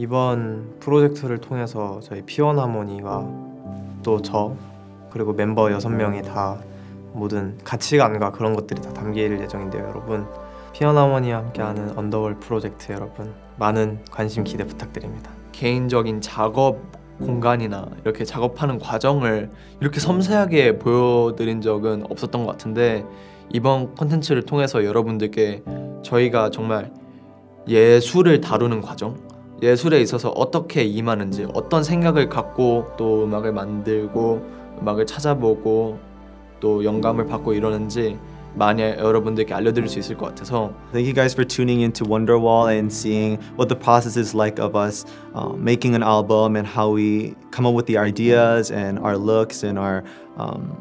이번 프로젝트를 통해서 저희 피원 하모니가 또 저 그리고 멤버 여섯 명이 다 모든 가치관과 그런 것들이 다 담길 예정인데요, 여러분. 피원 하모니와 함께하는 언더월 프로젝트 여러분 많은 관심 기대 부탁드립니다. 개인적인 작업 공간이나 이렇게 작업하는 과정을 이렇게 섬세하게 보여드린 적은 없었던 것 같은데 이번 콘텐츠를 통해서 여러분들께 저희가 정말 예술을 다루는 과정 예술에 있어서 어떻게 임하는지 어떤 생각을 갖고 또 음악을 만들고 음악을 찾아보고 또 영감을 받고 이러는지 많이 여러분들께 알려드릴 수 있을 것 같아서 Thank you guys for tuning into Wonderwall and seeing what the process is like of us uh, making an album and how we come up with the ideas and our looks and our, um,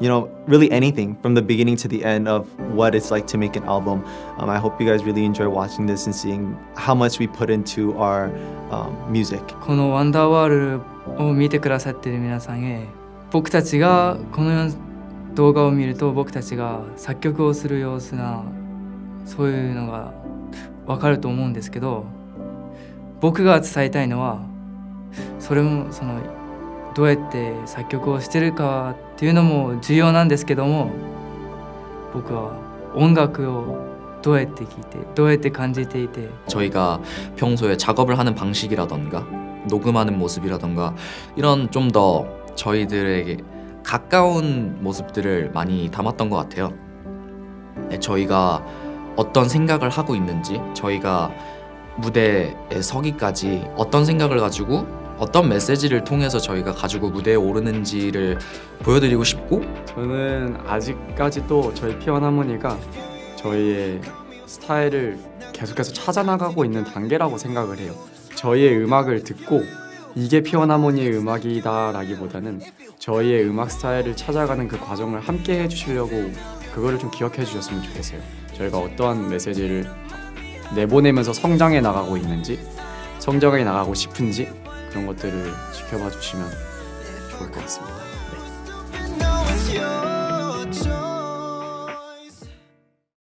you know, really anything from the beginning to the end of what it's like to make an album. Um, I hope you guys really enjoy watching this and seeing how much we put into our um, music. この「ワンダーワールド」を見てくださってる皆さんへ僕たちがこの 動画を見ると僕たちが作曲をする様子なそういうのが分かると思うんですけど僕が伝えたいのはそれもそのどうやって作曲をしてるかっていうのも重要なんですけども僕は音楽をどうやって聴いてどうやって感じていて 저희가 평소에 작업을 하는 방식이라던가 녹음하는 모습이라던가 이런 좀 더 저희들에게 가까운 모습들을 많이 담았던 것 같아요. 네, 저희가 어떤 생각을 하고 있는지 저희가 무대에 서기까지 어떤 생각을 가지고 어떤 메시지를 통해서 저희가 가지고 무대에 오르는지를 보여드리고 싶고 저는 아직까지도 저희 피원 하모니가 저희의 스타일을 계속해서 찾아나가고 있는 단계라고 생각을 해요. 저희의 음악을 듣고 이게 피원 하모니의 음악이다 라기보다는 저희의 음악 스타일을 찾아가는 그 과정을 함께 해주시려고 그거를 좀 기억해 주셨으면 좋겠어요. 저희가 어떠한 메시지를 내보내면서 성장해 나가고 있는지, 성장해 나가고 싶은지 그런 것들을 지켜봐 주시면 좋을 것 같습니다.